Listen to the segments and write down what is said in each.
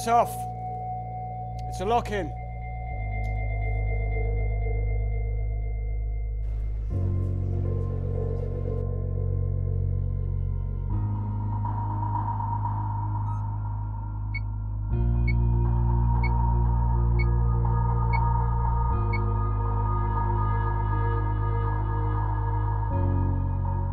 Piss off. It's a lock in.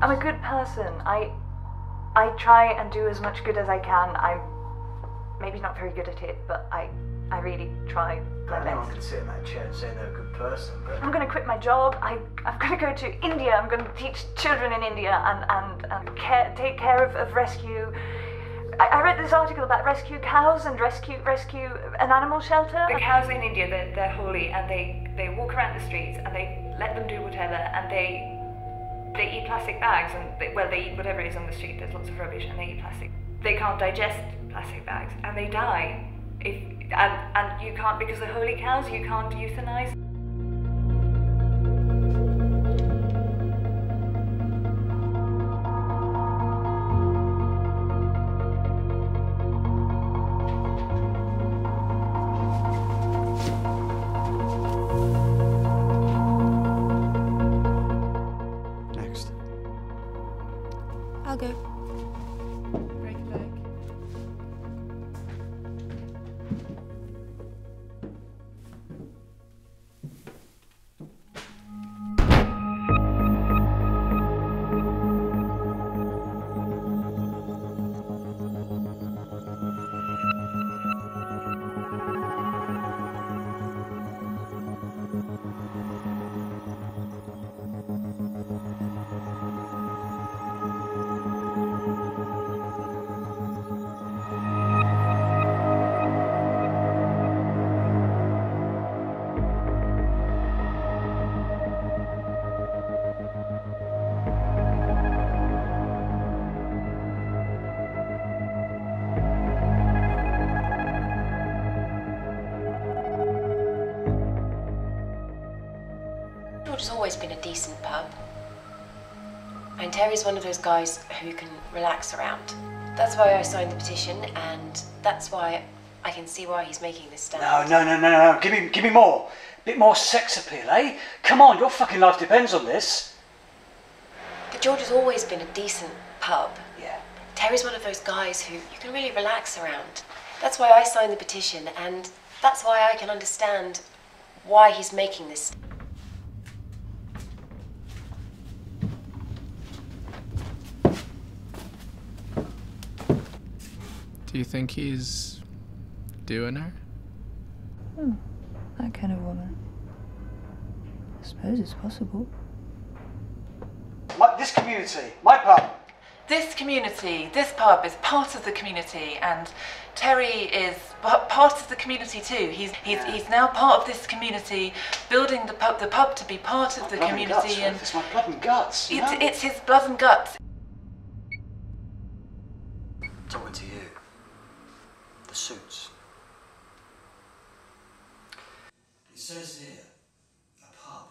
I'm a good person. I I try and do as much good as I can. I'm maybe not very good at it, but I I really try my I know I best. can sit in that chair and say they're a good person, but I'm going to quit my job. I, I'm going to go to India. I'm going to teach children in India and, and, and care, take care of, of rescue. I, I read this article about rescue cows and rescue rescue an animal shelter. The cows in India, they're, they're holy and they, they walk around the streets and they let them do whatever and they they eat plastic bags and they, well they eat whatever is on the street. There's lots of rubbish and they eat plastic. They can't digest plastic bags and they die. If, and, and you can't because they're holy cows. You can't euthanize. George has always been a decent pub. And Terry's one of those guys who you can relax around. That's why I signed the petition, and that's why I can see why he's making this stand. no, no, no, no, no. Give me, give me more. Bit more sex appeal, eh? Come on, your fucking life depends on this. But George has always been a decent pub. Yeah. Terry's one of those guys who you can really relax around. That's why I signed the petition, and that's why I can understand why he's making this. Do you think he's doing her? Hmm. That kind of woman. I suppose it's possible. My, this community, my pub. This community, this pub is part of the community, and Terry is part of the community too. He's he's, Yeah. he's now part of this community, building the pub the pub to be part of the Blood and community, guts, and it's my blood and guts. you it's know? it's his blood and guts. Talking to you. The suits. It says here, a pub,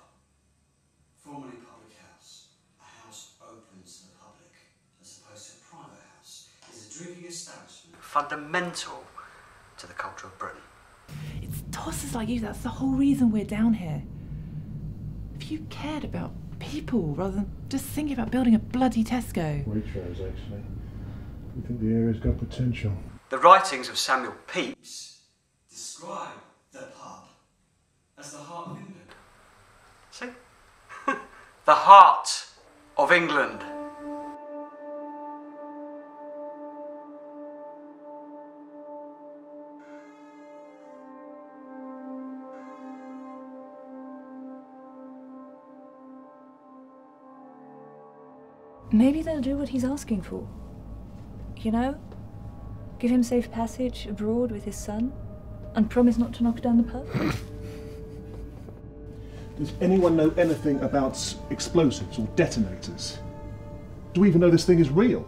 formerly public house, a house open to the public, as opposed to a private house, is a drinking establishment fundamental to the culture of Britain. It's tossers like you, that's the whole reason we're down here. If you cared about people rather than just thinking about building a bloody Tesco. Waitrose, actually. We think the area's got potential. The writings of Samuel Pepys describe the pub as the heart of England. See? the heart of England. Maybe they'll do what he's asking for. You know? Give him safe passage abroad with his son, and promise not to knock down the pub. Does anyone know anything about explosives or detonators? Do we even know this thing is real?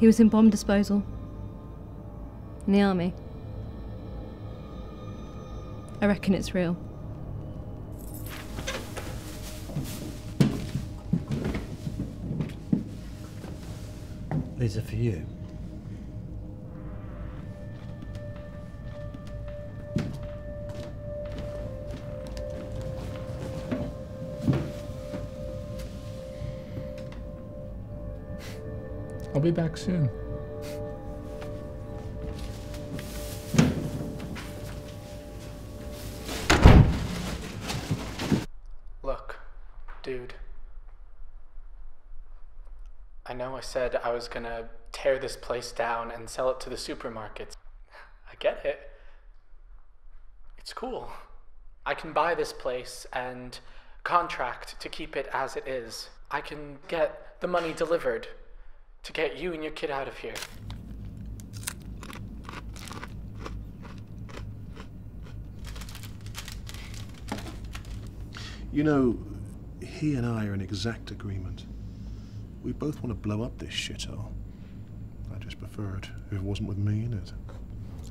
He was in bomb disposal. In the army. I reckon it's real. These are for you. I'll be back soon. Look, dude. I know I said I was gonna tear this place down and sell it to the supermarkets. I get it. It's cool. I can buy this place and contract to keep it as it is. I can get the money delivered to get you and your kid out of here. You know, he and I are in exact agreement. We both want to blow up this shithole. I just prefer it if it wasn't with me in it.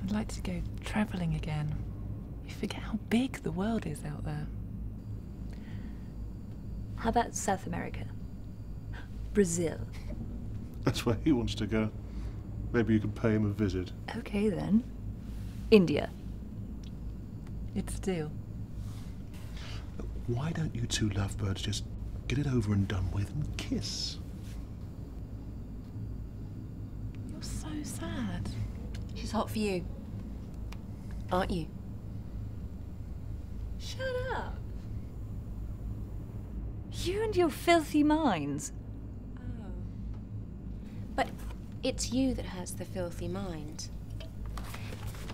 I'd like to go travelling again. You forget how big the world is out there. How about South America? Brazil. That's where he wants to go. Maybe you could pay him a visit. Okay then. India. It's a deal. Why don't you two lovebirds just get it over and done with and kiss? You're so sad. She's hot for you. Aren't you? Shut up. You and your filthy minds. But it's you that has the filthy mind.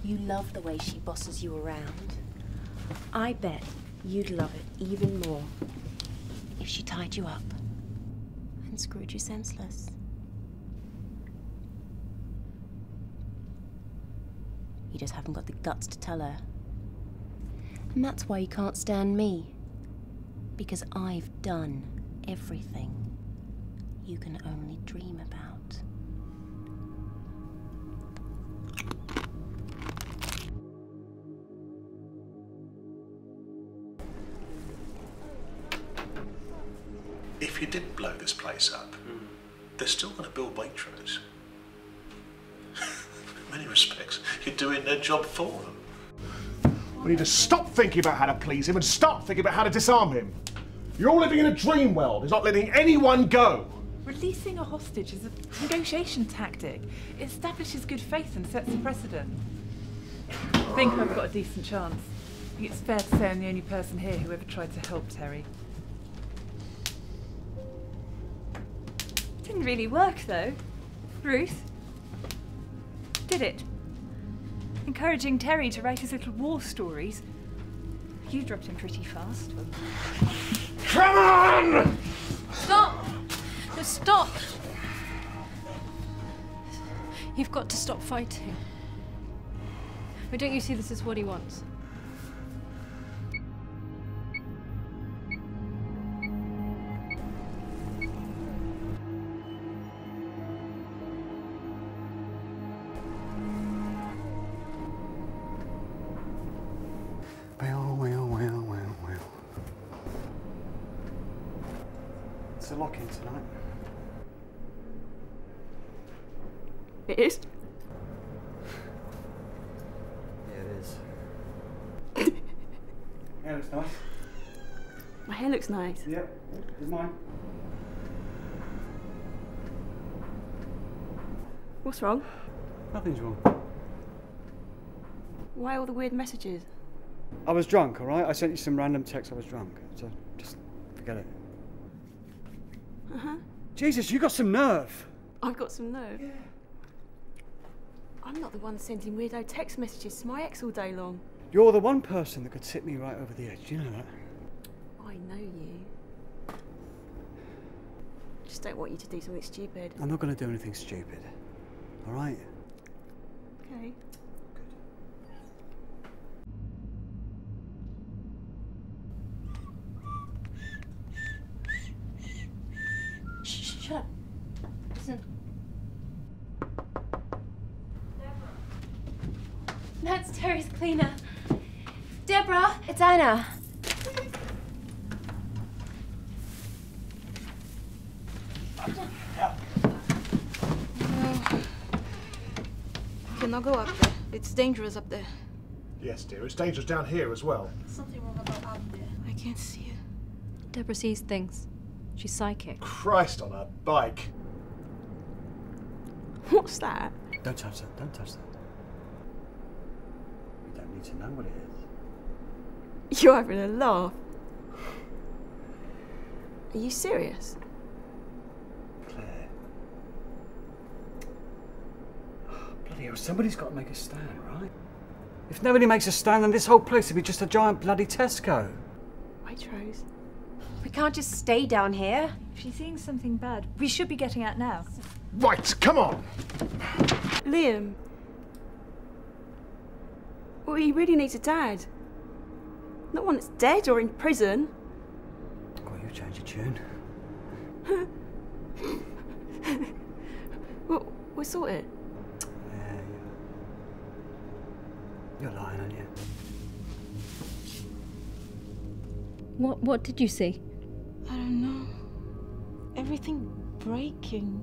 You love the way she bosses you around. I bet you'd love it even more if she tied you up and screwed you senseless. You just haven't got the guts to tell her. And that's why you can't stand me. Because I've done everything you can only dream about. If you did blow this place up, hmm. they're still going to build Waitrose. In many respects, you're doing their job for them. We need to stop thinking about how to please him and start thinking about how to disarm him. You're all living in a dream world. He's not letting anyone go. Releasing a hostage is a negotiation tactic. It establishes good faith and sets a precedent. I think I've got a decent chance. It's fair to say I'm the only person here who ever tried to help Terry. Didn't really work though. Ruth? Did it? Encouraging Terry to write his little war stories. You dropped him pretty fast. Come on! Stop! No, stop! You've got to stop fighting. But don't you see this is what he wants? It is? Yeah, it is. Yeah, looks nice. My hair looks nice. Yep, it's mine. What's wrong? Nothing's wrong. Why all the weird messages? I was drunk, all right? I sent you some random text. I was drunk. So just forget it. Uh huh. Jesus, you got some nerve. I've got some nerve. I'm not the one sending weirdo text messages to my ex all day long. You're the one person that could tip me right over the edge. Do you know that? I know you. Just don't want you to do something stupid. I'm not going to do anything stupid. All right? Okay. Shh, shut up. Listen. That's Terry's cleaner. Deborah, it's Anna. Cannot go up there. It's dangerous up there. Yes, dear, it's dangerous down here as well. Something wrong about up there. I can't see it. Deborah sees things. She's psychic. Christ on a bike. What's that? Don't touch that. Don't touch that. You don't need to know what it is. You're having a laugh. Are you serious? Claire. Bloody hell, somebody's got to make a stand, right? If nobody makes a stand, then this whole place will be just a giant bloody Tesco. Waitrose. We can't just stay down here. If she's seeing something bad, we should be getting out now. Right, come on. Liam. Well, he really needs a dad. Not one that's dead or in prison. Well, you change your tune. Well, we'll sort it. Yeah, you're, you're lying, aren't you? What what did you see? I don't know. Everything breaking.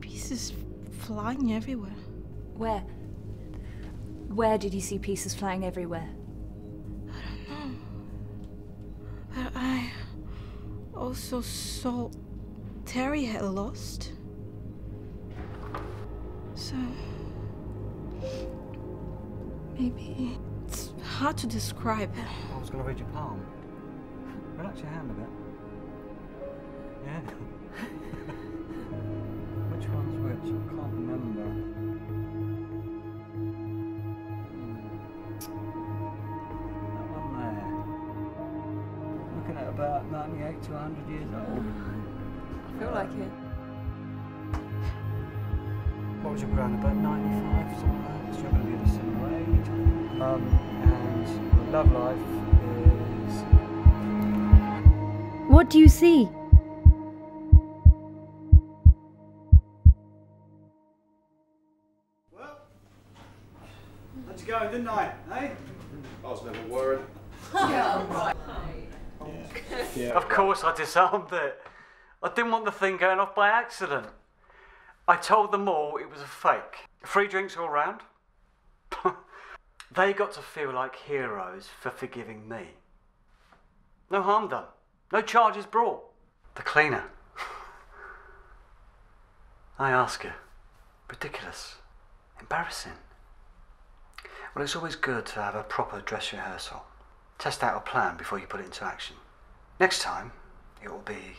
Pieces flying everywhere. Where? Where did you see pieces flying everywhere? I don't know. But I also saw Terry had lost. So maybe it's hard to describe. I was going to read your palm. Relax your hand a bit. Yeah? which one's which? I can't remember. 98 to 100 years old. I feel like it. What was your ground? About 95, something like that? So you're going to be the similar age. Um, and love life is What do you see? Let you go, didn't I? Eh? I was never worried. Of course, I disarmed it. I didn't want the thing going off by accident. I told them all it was a fake. Free drinks all round. they got to feel like heroes for forgiving me. No harm done. No charges brought. The cleaner. I ask her. Ridiculous. Embarrassing. Well, it's always good to have a proper dress rehearsal. Test out a plan before you put it into action. Next time, it will be